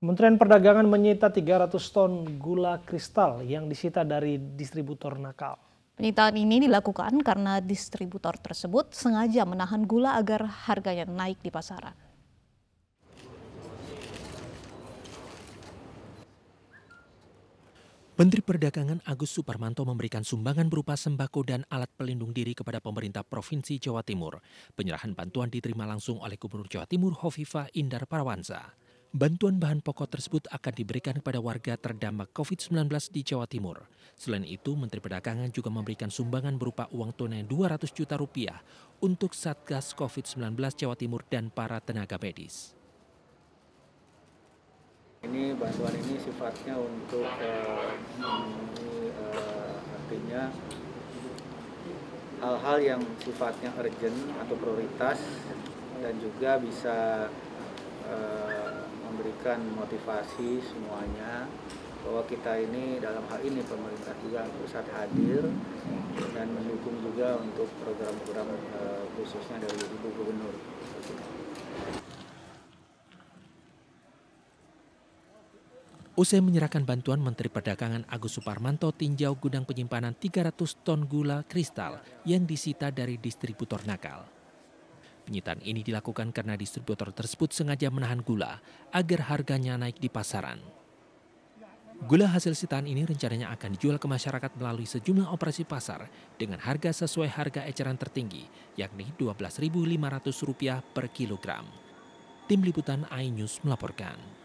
Kementerian Perdagangan menyita 300 ton gula kristal yang disita dari distributor nakal. Penyitaan ini dilakukan karena distributor tersebut sengaja menahan gula agar harganya naik di pasaran. Menteri Perdagangan Agus Suparmanto memberikan sumbangan berupa sembako dan alat pelindung diri kepada pemerintah Provinsi Jawa Timur. Penyerahan bantuan diterima langsung oleh Gubernur Jawa Timur Hovifah Indar Parawansa. Bantuan bahan pokok tersebut akan diberikan kepada warga terdampak COVID-19 di Jawa Timur. Selain itu, Menteri Perdagangan juga memberikan sumbangan berupa uang tunai 200 juta rupiah untuk Satgas COVID-19 Jawa Timur dan para tenaga medis. Ini bantuan ini sifatnya untuk uh, uh, artinya hal-hal yang sifatnya urgent atau prioritas dan juga bisa uh, memberikan motivasi semuanya bahwa kita ini dalam hal ini pemerintah juga pusat hadir dan mendukung juga untuk program-program uh, khususnya dari Ibu Gubernur. Usai menyerahkan bantuan Menteri Perdagangan Agus Suparmanto tinjau gudang penyimpanan 300 ton gula kristal yang disita dari distributor nakal. Penyitaan ini dilakukan karena distributor tersebut sengaja menahan gula agar harganya naik di pasaran. Gula hasil sitaan ini rencananya akan dijual ke masyarakat melalui sejumlah operasi pasar dengan harga sesuai harga eceran tertinggi, yakni Rp12.500 per kilogram. Tim Liputan iNews melaporkan.